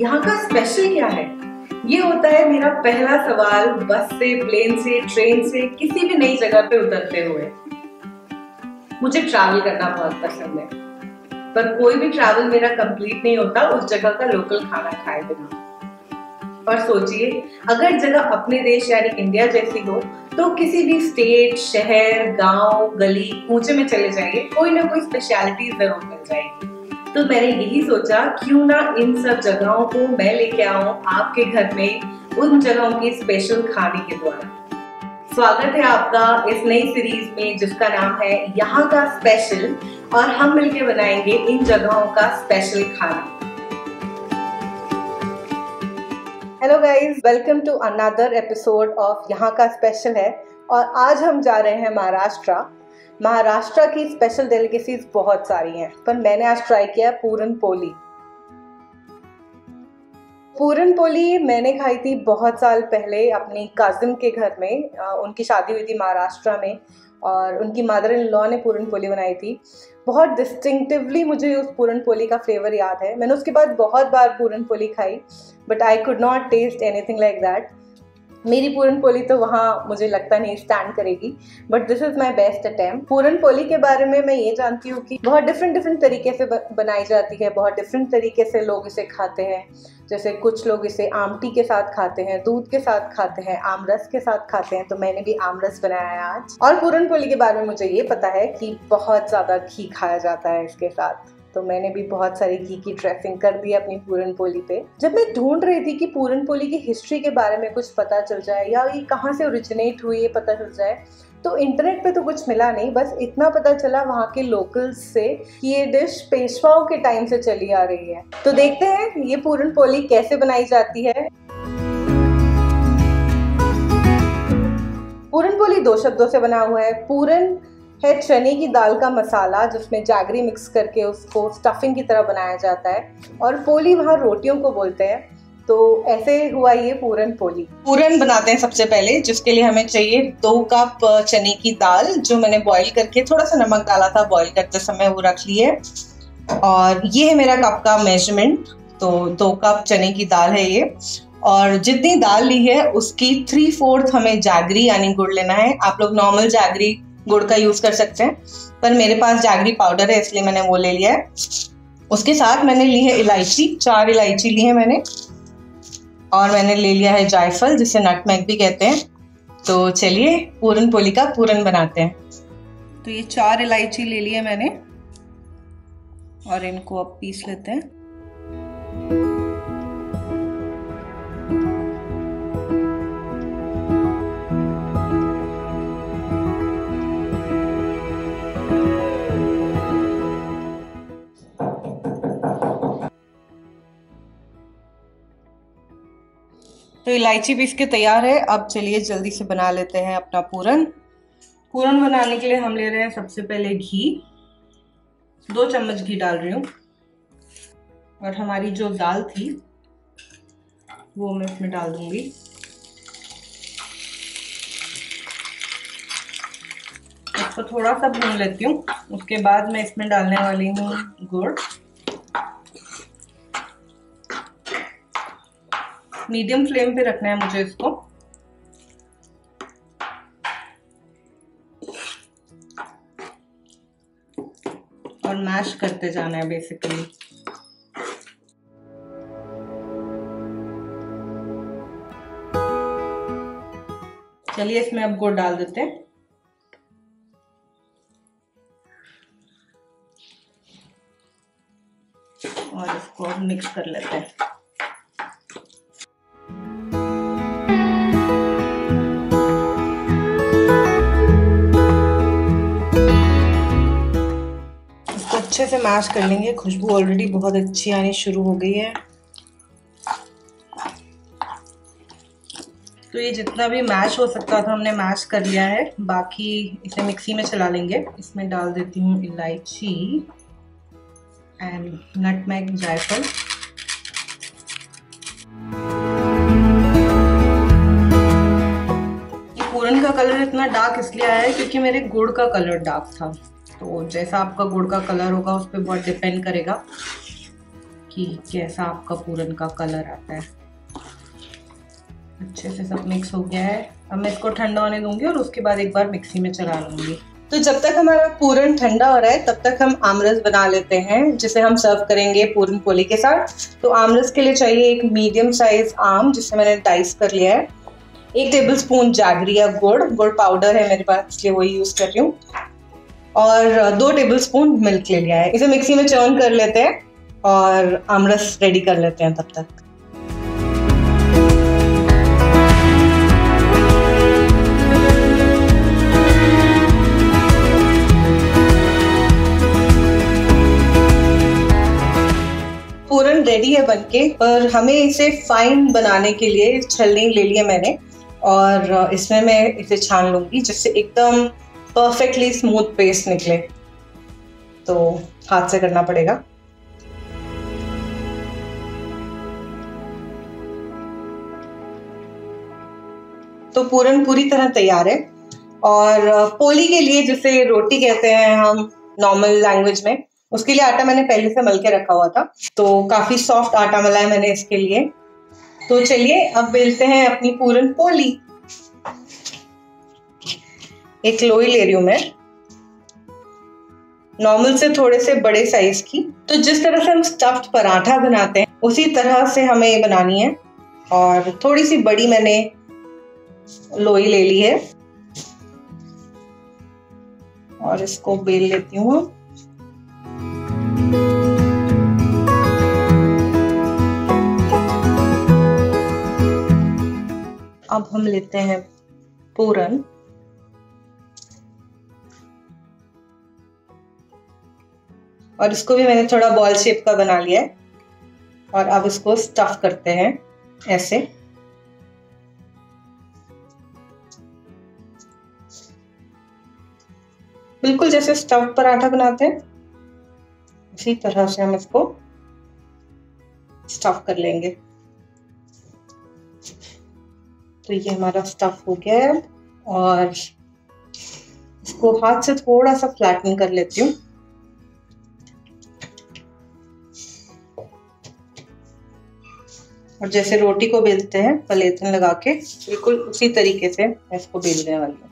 यहाँ का स्पेशल क्या है? ये होता है मेरा पहला सवाल बस से प्लेन से ट्रेन से, किसी भी नई जगह पे उतरते हुए। मुझे ट्रैवल करना बहुत पसंद है। पर कोई भी ट्रैवल मेरा कंप्लीट नहीं होता, उस जगह का लोकल खाना खाए बिना। और सोचिए, अगर जगह अपने देश यानी इंडिया जैसी हो तो किसी भी स्टेट शहर, गाँव, गली, ऊँचे में चले जाइए कोई ना कोई स्पेशलिटी ज़रूर मिल जाएगी। तो मैंने यही सोचा, क्यों ना इन सब जगहों को मैं लेके आऊँ आपके घर में, उन जगहों की स्पेशल खाने के द्वारा। स्वागत है आपका इस नई सीरीज़ में, जिसका नाम है यहाँ का स्पेशल और हम मिलके बनाएँगे इन जगहों का स्पेशल खाना। Hello guys welcome to another episode of यहाँ का स्पेशल है, और आज हम जा रहे हैं महाराष्ट्र महाराष्ट्र की स्पेशल डेलिकेसीज बहुत सारी हैं, पर मैंने आज ट्राई किया पूरन पोली। पूरन पोली मैंने खाई थी बहुत साल पहले अपनी कज़न के घर में उनकी शादी हुई थी महाराष्ट्र में, और उनकी मदर इन लॉ ने पूरन पोली बनाई थी। बहुत डिस्टिंक्टिवली मुझे उस पूरन पोली का फ्लेवर याद है। मैंने उसके बाद बहुत बार पूरन पोली खाई but I could not taste anything like that मेरी पूरन पोली तो वहाँ मुझे लगता नहीं स्टैंड करेगी but this is my best attempt puran poli के बारे में मैं ये जानती हूँ कि बहुत डिफरेंट डिफरेंट तरीके से बनाई जाती है, बहुत डिफरेंट तरीके से लोग इसे खाते हैं। जैसे कुछ लोग इसे आमटी के साथ खाते हैं, दूध के साथ खाते हैं, आमरस के साथ खाते हैं तो मैंने भी आमरस बनाया है आज। और पूरन पोली के बारे में मुझे ये पता है कि बहुत ज़्यादा घी खाया जाता है इसके साथ। तो मैंने भी बहुत सारी घी की ड्रेसिंग कर दी अपनी पूरन पोली पे। जब मैं ढूंढ रही थी कि पूरन पोली की हिस्ट्री के बारे में कुछ पता चल जाए या ये कहाँ से ओरिजिनेट हुई ये पता चल जाए तो इंटरनेट पे तो कुछ मिला नहीं, बस इतना पता चला वहाँ के लोकल्स से कि ये डिश पेशवाओं के टाइम से चली आ रही है। तो देखते हैं ये पूरन पोली कैसे बनाई जाती है। पूरन पोली दो शब्दों से बना हुआ है। पूरन है चने की दाल का मसाला, जिसमें जागरी मिक्स करके उसको स्टफिंग की तरह बनाया जाता है। और पोली वहाँ रोटियों को बोलते हैं। तो ऐसे हुआ ये पूरन पोली। पूरन बनाते हैं सबसे पहले, जिसके लिए हमें चाहिए दो कप चने की दाल, जो मैंने बॉईल करके थोड़ा सा नमक डाला था बॉईल करते समय वो रख ली है और ये है मेरा कप का मेज़रमेंट तो दो कप चने की दाल है ये। और जितनी दाल ली है, उसकी थ्री फोर्थ हमें जागरी, यानी गुड़ लेना है। आप लोग नॉर्मल जागरी गुड़ का यूज़ कर सकते हैं। पर मेरे पास जागरी पाउडर है, इसलिए मैंने वो ले लिया है। उसके साथ मैंने ली है इलायची, चार इलायची ली है मैंने। और मैंने ले लिया है जायफल, जिसे नटमैग भी कहते हैं। तो चलिए, पूरन पोली का पूरन बनाते हैं। तो ये चार इलायची ले ली है मैंने। और इनको अब पीस लेते हैं। तो इलायची भी इसके तैयार है। अब चलिए जल्दी से बना लेते हैं अपना पूरन। पूरन बनाने के लिए हम ले रहे हैं सबसे पहले घी। दो चम्मच घी डाल रही हूँ। और हमारी जो दाल थी, वो मैं इसमें डाल दूँगी। इसको थोड़ा सा भून लेती हूँ। उसके बाद मैं इसमें डालने वाली हूँ गुड़। मीडियम फ्लेम पे रखना है मुझे इसको। और मैश करते जाना है बेसिकली चलिए इसमें अब गुड़ डाल देते हैं। और इसको मिक्स कर लेते हैं। से मैश कर लेंगे। खुशबू ऑलरेडी बहुत अच्छी आनी शुरू हो गई है। तो ये जितना भी मैश हो सकता था, हमने मैश कर लिया है। बाकी इसे मिक्सी में चला लेंगे। इसमें डाल देती हूँ इलायची एंड नटमैग जायफल। पूरन का कलर इतना डार्क इसलिए आया है क्योंकि मेरे गुड़ का कलर डार्क था। तो जैसा आपका गुड़ का कलर होगा, उस पर बहुत डिपेंड करेगा कि कैसा आपका पूरन का कलर आता है। अच्छे से सब मिक्स हो गया है। अब मैं इसको ठंडा होने दूँगी और उसके बाद एक बार मिक्सी में चला लूँगी। तो जब तक हमारा पूरन ठंडा हो रहा है, तब तक हम आमरस बना लेते हैं, जिसे हम सर्व करेंगे पूरन पोली के साथ। तो आमरस के लिए चाहिए एक मीडियम साइज़ आम, जिसे मैंने डाइस कर लिया है। एक टेबल स्पून जागरी या गुड़। गुड़ पाउडर है मेरे पास, इसलिए वही यूज़ कर रही हूँ। और दो टेबल स्पून मिल्क ले लिया है। इसे मिक्सी में चर्न कर लेते हैं और आमरस रेडी कर लेते हैं तब तक। पूरन रेडी है बनके और हमें इसे फाइन बनाने के लिए छलनी ले लिया मैंने और इसमें मैं इसे छान लूँगी जिससे एकदम परफेक्टली स्मूथ पेस्ट निकले। तो हाथ से करना पड़ेगा। तो पूरन पूरी तरह तैयार है। और पोली के लिए जिसे रोटी कहते हैं हम नॉर्मल लैंग्वेज में, उसके लिए आटा मैंने पहले से मल के रखा हुआ था। तो काफ़ी सॉफ्ट आटा मला है मैंने इसके लिए। तो चलिए, अब बेलते हैं अपनी पूरन पोली। एक लोई ले रही हूँ मैं। नॉर्मल से थोड़े से बड़े साइज़ की। तो जिस तरह से हम स्टफ्ड पराठा बनाते हैं, उसी तरह से हमें ये बनानी है। और थोड़ी सी बड़ी मैंने लोई ले ली है। और इसको बेल लेती हूँ अब हम लेते हैं पूरन। और इसको भी मैंने थोड़ा बॉल शेप का बना लिया है। और अब इसको स्टफ़ करते हैं, ऐसे। बिल्कुल जैसे स्टफ़ पराठा बनाते हैं, इसी तरह से हम इसको स्टफ़ कर लेंगे। तो ये हमारा स्टफ़ हो गया है। और इसको हाथ से थोड़ा सा फ्लैटन कर लेती हूँ। और जैसे रोटी को बेलते हैं पलेथन लगा के, बिल्कुल उसी तरीके से इसको बेलने वाली हूँ।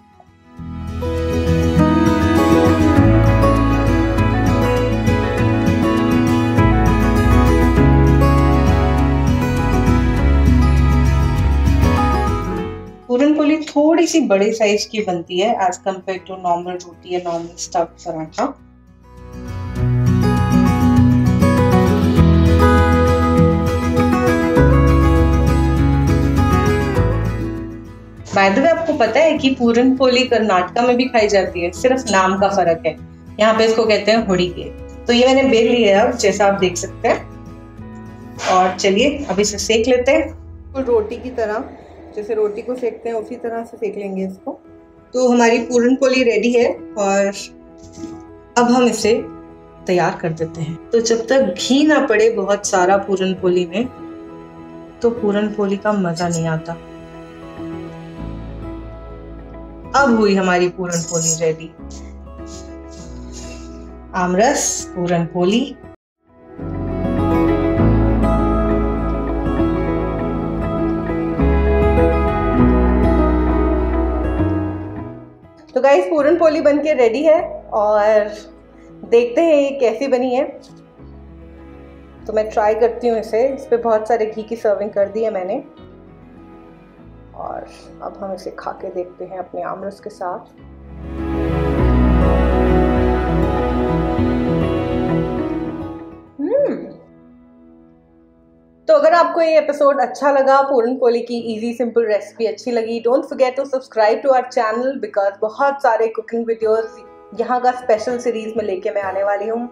पूरन पोली थोड़ी सी बड़े साइज़ की बनती है एज कंपेयर टू नॉर्मल रोटी या normal stuff paratha. By the way आपको पता है कि पूरन पोली कर्नाटका में भी खाई जाती है। सिर्फ़ नाम का फ़र्क है। यहाँ पे इसको कहते हैं होड़ी के। तो ये मैंने बेल लिया है जैसा आप देख सकते हैं। और चलिए, अब इसे सेक लेते हैं। तो रोटी की तरह, जैसे रोटी को सेकते हैं, उसी तरह से सेक लेंगे इसको। तो हमारी पूरन पोली रेडी है और अब हम इसे तैयार कर देते हैं। तो जब तक घी ना पड़े बहुत सारा पूरन पोली में तो पूरन पोली का मज़ा नहीं आता। अब हुई हमारी पूरन पोली रेडी आमरस, पूरन पोली. तो गाइस पूरन पोली बन के रेडी है और देखते हैं ये कैसी बनी है. तो मैं ट्राई करती हूँ इसे. इस पर बहुत सारे घी की सर्विंग कर दी है मैंने. और अब हम इसे खा के देखते हैं अपने आमरस के साथ हम्म। तो अगर आपको ये एपिसोड अच्छा लगा, पूरन पोली की इजी सिंपल रेसिपी अच्छी लगी don't forget to subscribe to our channel because बहुत सारे कुकिंग वीडियोस यहाँ का स्पेशल सीरीज़ में लेके मैं आने वाली हूँ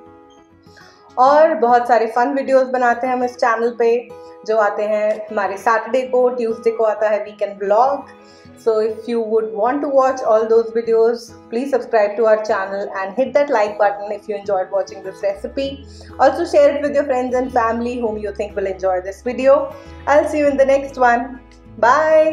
और बहुत सारे फन वीडियोस बनाते हैं हम इस चैनल पे, जो आते हैं हमारे सैटरडे को ट्यूसडे को आता है weekend blog so if you would want to watch all those videos please subscribe to our channel and hit that like button if you enjoy watching this recipe also share it with your friends and family whom you think will enjoy this video I see you in the next one bye